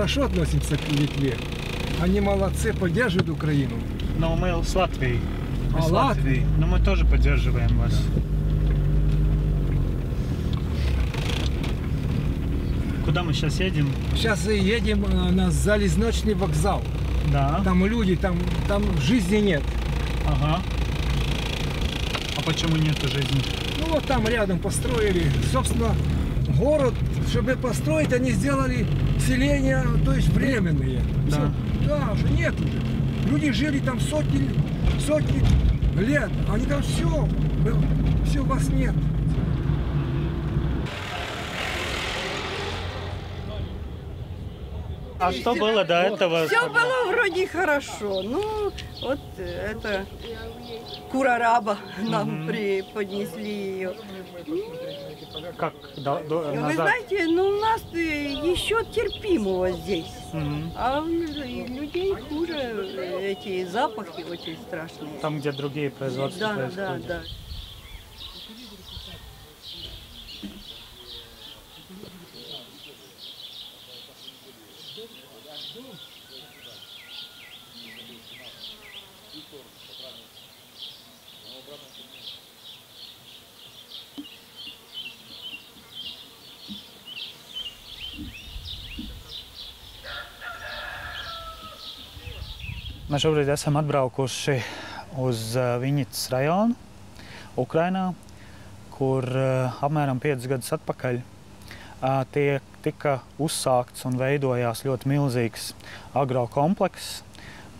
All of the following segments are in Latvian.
Хорошо относимся к Литве. Они молодцы, поддерживают Украину. Но мы с Латвией. Мы А, с Латвии? Латвией. Но мы тоже поддерживаем вас. Куда мы сейчас едем? Сейчас едем э, на залезночный вокзал. Да. Там люди, там, там жизни нет. Ага. А почему нету жизни? Ну вот там рядом построили. Собственно, город, чтобы построить, они сделали селения, то есть временные. Да. Всё. Да, уже нет. Люди жили там сотни, сотни лет. Они там все, все вас нет. А что было до этого? Все было вроде хорошо. Ну, вот это курараба нам при, ее. Как до- до- Вы назад? знаете, ну у нас еще терпимо вот здесь. Мгм. А у людей хуже эти запахи очень страшные. Там, где другие производства Да, да, происходят. да. Mēs šobrīd esam atbraukuši uz uh, Viņas rajonu, Ukrainā, kur uh, apmēram 5 gadus atpakaļ uh, tie tika uzsākts un veidojās ļoti milzīgs agrokomplekss,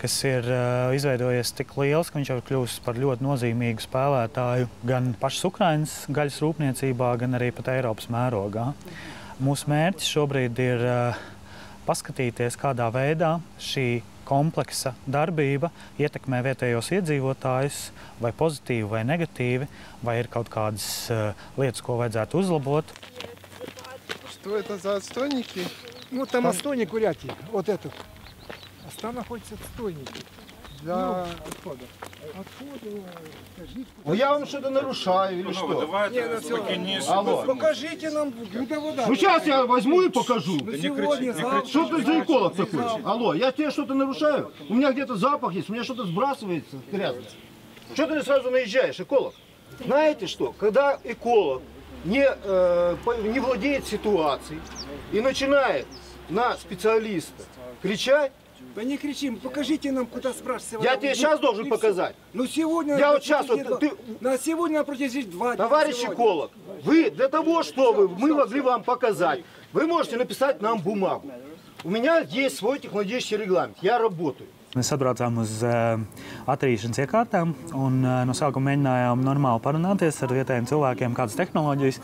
kas ir izveidojies tik liels, ka viņš jau ir kļuvis par ļoti nozīmīgu spēlētāju gan pašas Ukraiņas gaļas rūpniecībā, gan arī pat Eiropas mērogā. Mūsu mērķis šobrīd ir paskatīties, kādā veidā šī kompleksa darbība ietekmē vietējos iedzīvotājus, vai pozitīvi vai negatīvi, vai ir kaut kādas uh, lietas, ko vajadzētu uzlabot. Что это за отстойники? Ну там отстойник Бурятии, вот этот. А там находятся отстойники. Для... отхода. Ну я вам что-то нарушаю или что? Не, ну всё. Алло. Покажите нам, ну да вода. Ну сейчас я возьму и покажу. Ну, сегодня, завтра. Что ты за эколог такой? Алло, я тебе что-то нарушаю? У меня где-то запах есть, у меня что-то сбрасывается грязно. Что ты сразу наезжаешь, эколог? Знаете что, когда эколог не, э, не владеет ситуацией и начинает на специалиста кричать, Да не кричим, покажите нам, куда спрашивать. я тебе сейчас должен показать. Ну сегодня... Я вот щас вот, ты- На сегодня на протяжении два дня. Товарищ эколог, вы для того, чтобы мы могли вам показать, вы можете написать нам бумагу. У меня есть свой технологический регламент, я работаю. Mēs atbraucām uz uh, atrīšanas iekārtām un uh, no sākuma mēģinājām normāli parunāties ar vietējiem cilvēkiem, kādas tehnoloģijas.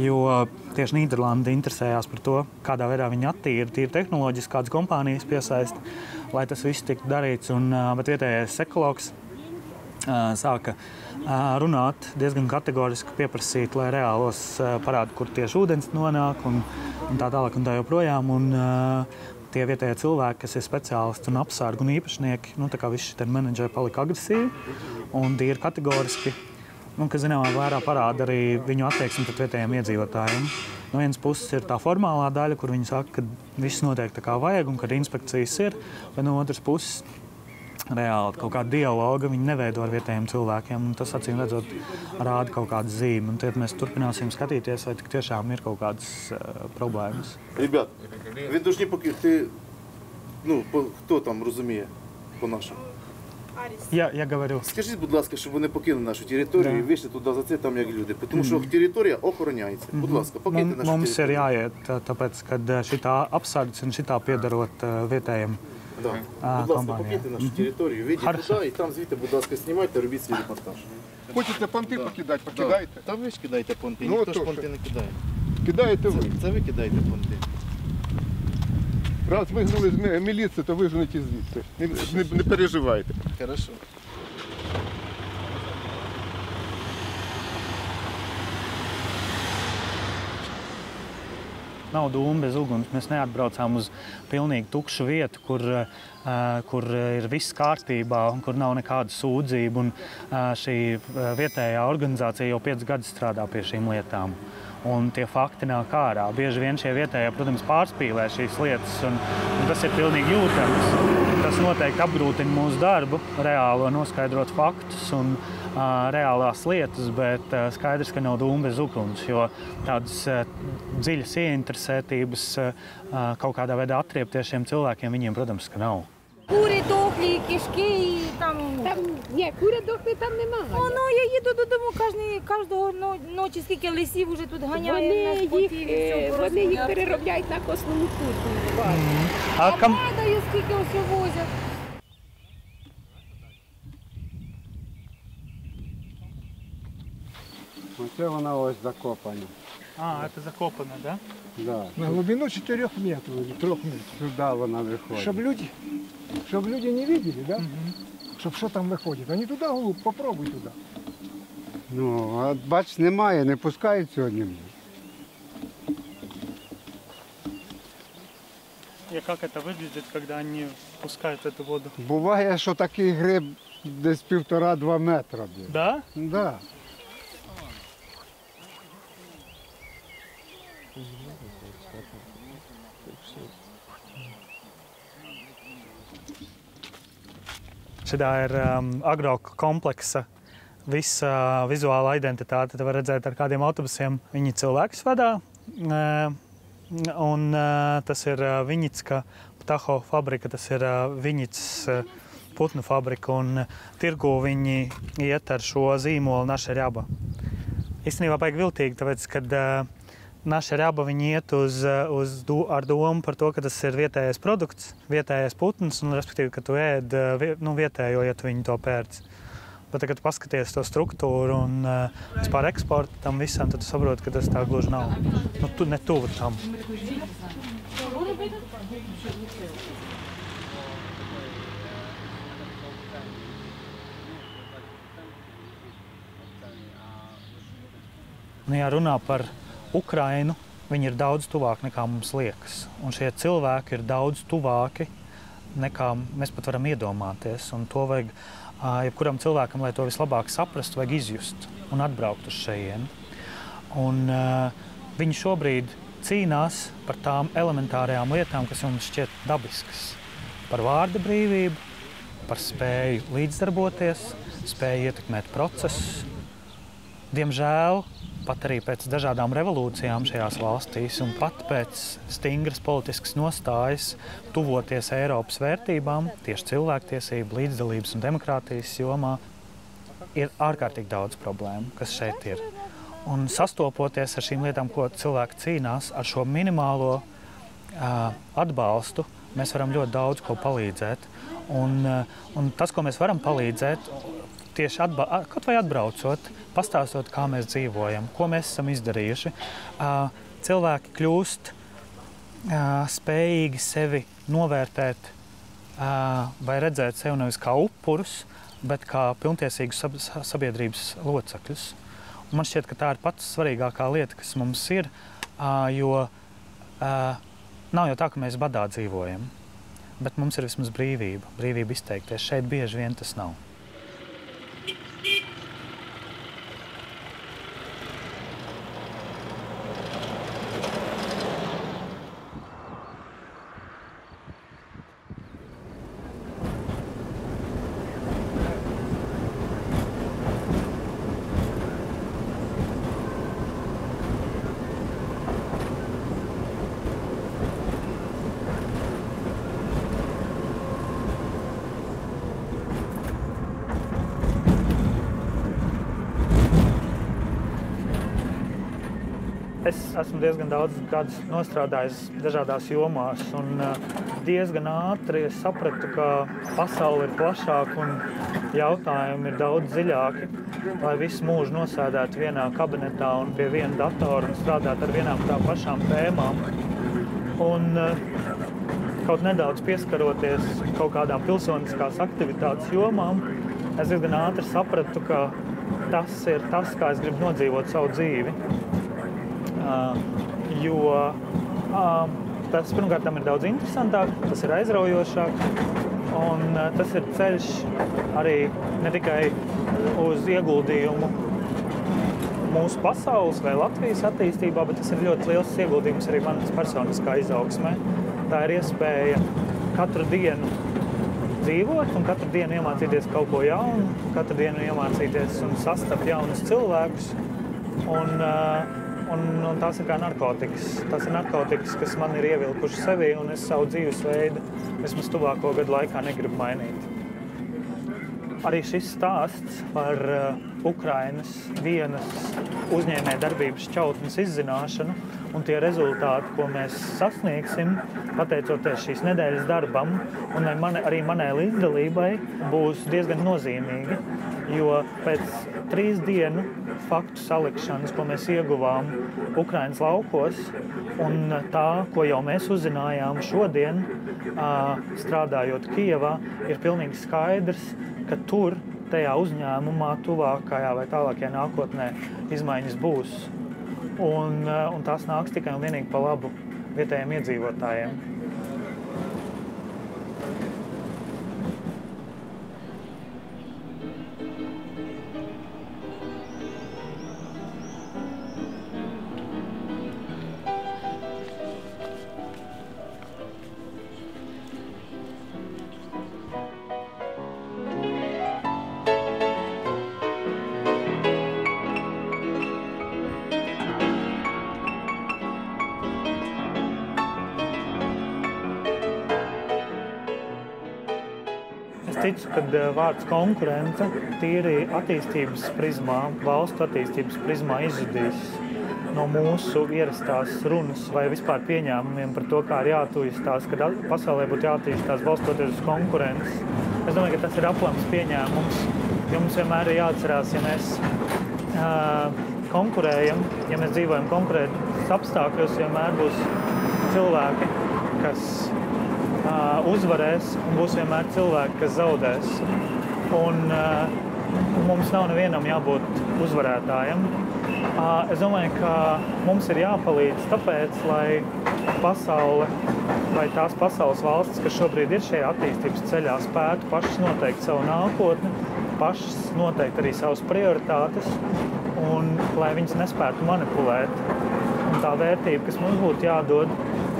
Jo uh, tieši Nīderlanda interesējās par to, kādā veidā viņi attīra tīri tehnoloģijas, kādas kompānijas piesaista, lai tas viss tiktu darīts. Un, uh, bet vietējais ekologs uh, sāka runāt diezgan kategoriski, pieprasīt, lai reālos parāda, kur tieši ūdens nonāk un, un tā tālāk un tā joprojām. Un, Tie vietējie cilvēki, kas ir speciālisti un apsargu un īpašnieki, nu, tā kā visi šie menedžeri palika agresīvi un tīri kategoriski, nu, kas zināmā mērā parāda arī viņu attieksmi pret vietējiem iedzīvotājiem. No vienas puses ir tā formālā daļa, kur viņi saka, ka viss notiek tā kā vajag un ka inspekcijas ir, bet no otras puses reāli kaut kāda dialoga viņi neveido ar vietējiem cilvēkiem. un Tas acīm redzot, rāda kaut kādu zīmi. Un Tad mēs turpināsim skatīties, vai tik tiešām ir kaut kādas uh, problēmas. Ребят, ви повинні поки ти, ну, по, хто там розуміє по-нашому. Я, я говорю, Скажіть, будь ласка, щоб вони покинули нашу територію Да. і вийшли туди за це, там як люди. Тому що територія охороняється. Будь ласка, покиньте нашу mums ir jāiet, tā- tāpēc, ka šī apsardz un šī piedarot vietējiem. Да. Будь ласка, компанія. покиньте нашу територію, вийдіть туди і там звідти, будь ласка, знімайте, робіть свій репортаж. Хочете понти покидати, покидайте. Та ви ж кидаєте понти, Ну, ніхто ж понти не кидає. Кидаєте ви. Це, це ви кидаєте понти. Раз вигнали з ми- міліції, то виженуть звідси. Не, не, не переживайте. Хорошо. Nav dūma bez uguns. Mēs neatbraucām uz pilnīgi tukšu vietu, kur, uh, kur ir viss kārtībā un kur nav nekādu sūdzību. Un, uh, šī uh, vietējā organizācija jau piecus gadus strādā pie šīm lietām. un tie fakti nāk ārā. Bieži vien šie vietējie, protams, pārspīlē šīs lietas, un, un tas ir pilnīgi jūtams. Tas noteikti apgrūtina mūsu darbu, reālo noskaidrot faktus un uh, reālās lietas, bet uh, skaidrs, ka nav dūma bez uguns, jo tādas uh, dziļas ieinteresētības uh, kaut kādā veidā atriepties šiem cilvēkiem, viņiem, protams, ka nav. Кури дохлі, кишки і там. Там ні, кури дохли там немає. О, ну я їду додому кожні, кожного но- ночі, скільки лисів вже тут ганяє Вони на їх, споті. е, вони їх переробляють на космому куту. А, А kam, падає, скільки ось возять. Оце вона ось закопана. а, це закопано, да? Да. На глубину 4 метров или 3 метров. Сюди вона виходить. Чтобы люди, чтобы люди не видели, да? Чтобы что там выходит. Они туда глубь, попробуй туда. Ну, а бач, немає, не пускають сьогодні. И как это выглядит, когда они пускают эту воду? Буває, що такий гриб десь півтора-два метра. блін. Да? Да. Šī ir um, agrokompleksa visa vizuāla identitāte. Te var redzēt, ar kādiem autobusiem viņi cilvēkus vadā. Un uh, tas ir uh, Viņitska Taho fabrika, tas ir uh, Viņits uh, putnu fabrika. Un tirgu viņi iet ar šo zīmolu naša raba. Īstenībā baigi viltīgi, tāpēc, kad naša raba iet uz, uz do, ar domu par to, ka tas ir vietējais produkts, vietējais putns, un respektīvi, ka tu ēd nu, vietējo, ja tu viņu to pērc. Bet, kad paskaties to struktūru un uh, vispār eksportu tam visam, tad saproti, ka tas tā gluži nav. Nu, tu ne tuvu tam. Nu, ja runā par Ukrajinu, viņi ir daudz tuvāk nekā mums liekas. Un šie cilvēki ir daudz tuvāki nekā mēs pat varam iedomāties. Un to vajag jebkuram cilvēkam, lai to vislabāk saprastu, vajag izjust un atbraukt uz šejienu. Un, uh, viņi šobrīd cīnās par tām elementārajām lietām, kas mums šķiet dabiskas. Par vārda brīvību, par spēju līdzdarboties, spēju ietekmēt procesus. Diemžēl pat arī pēc dažādām revolūcijām šajās valstīs un pat pēc stingras politiskas nostājas tuvoties Eiropas vērtībām, tieši cilvēktiesību, līdzdalības un demokrātijas jomā, ir ārkārtīgi daudz problēmu, kas šeit ir. Un sastopoties ar šīm lietām, ko cilvēki cīnās, ar šo minimālo uh, atbalstu, mēs varam ļoti daudz ko palīdzēt. Un, uh, un tas, ko mēs varam palīdzēt, tieši atba, kaut vai atbraucot, pastāstot, kā mēs dzīvojam, ko mēs esam izdarījuši, cilvēki kļūst spējīgi sevi novērtēt vai redzēt sevi nevis kā upurus, bet kā pilntiesīgus sab sabiedrības locekļus. Un man šķiet, ka tā ir pats svarīgākā lieta, kas mums ir, jo nav jau tā, ka mēs badā dzīvojam, bet mums ir vismaz brīvība, brīvība izteikties. Šeit bieži vien tas nav. Es esmu diezgan daudz gadus strādājis dažādās jomās, un uh, diezgan ātri es sapratu, ka pasaule ir plašāka un jautājumi ir daudz dziļāki. Lai visu mūžu nosēdētu vienā kabinetā un pie viena datora un strādātu ar vienām tām pašām tēmām. Un, uh, kaut nedaudz pieskaroties kaut kādām pilsoniskās aktivitātes jomām, es diezgan ātri sapratu, ka tas ir tas, kā es gribu nodzīvot savu dzīvi. Uh, jo uh, tas pirmkārt ir daudz interesantāk, tas ir aizraujošāk. Un, uh, tas ir ceļš arī ne tikai uz ieguldījumu mūsu pasaules vai Latvijas attīstībā, bet tas ir ļoti liels ieguldījums arī manas personiskā izaugsmē. Tā ir iespēja katru dienu dzīvot un katru dienu iemācīties kaut ko jaunu, katru dienu iemācīties un sastapt jaunus cilvēkus. Un, uh, un, un tās ir kā narkotikas. Tas ir narkotikas, kas man ir ievilkuši sevī, un es savu dzīvesveidu vismaz tuvāko gadu laikā negribu mainīt. Arī šis stāsts par uh, Ukrainas vienas uzņēmē darbības čautnes izzināšanu un tie rezultāti, ko mēs sasniegsim, pateicoties šīs nedēļas darbam, un arī manai līdzdalībai, būs diezgan nozīmīgi. Jo pēc trīs dienu faktu salikšanas, ko mēs ieguvām Ukraiņas laukos, un tā, ko jau mēs uzzinājām šodien, strādājot Kijavā, ir pilnīgi skaidrs, ka tur, tajā uzņēmumā, tuvākajā vai tālākajā nākotnē, izmaiņas būs. Un, un tās nāks tikai un vienīgi pa labu vietējiem iedzīvotājiem. Ticu, ka eh, vārds konkurence tīri attīstības prizmā, valstu attīstības prizmā izzudīs no mūsu ierastās runas vai vispār pieņēmumiem par to, kā ir jāattīstās, ka pasaulē būtu jāattīstās balstoties uz konkurences. Es domāju, ka tas ir aplams pieņēmums, jo mums vienmēr ir jāatcerās, ja mēs uh, konkurējam, ja mēs dzīvojam konkurētas apstākļos, vienmēr būs cilvēki, kas uzvarēs, un būs vienmēr cilvēki, kas zaudēs. Un, uh, mums nav nevienam jābūt uzvarētājam. Uh, es domāju, ka mums ir jāpalīdz tāpēc, lai pasaule vai tās pasaules valstis, kas šobrīd ir šajā attīstības ceļā, spētu pašas noteikt savu nākotni, pašas noteikt arī savas prioritātes, un lai viņas nespētu manipulēt. Un tā vērtība, kas mums būtu jādod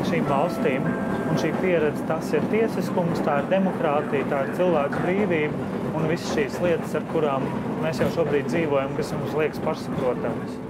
šīm valstīm, un šī pieredze, tas ir tiesiskums, tā ir demokrātija, tā ir cilvēku brīvība un visas šīs lietas, ar kurām mēs jau šobrīd dzīvojam, kas mums liekas pašsaprotamas.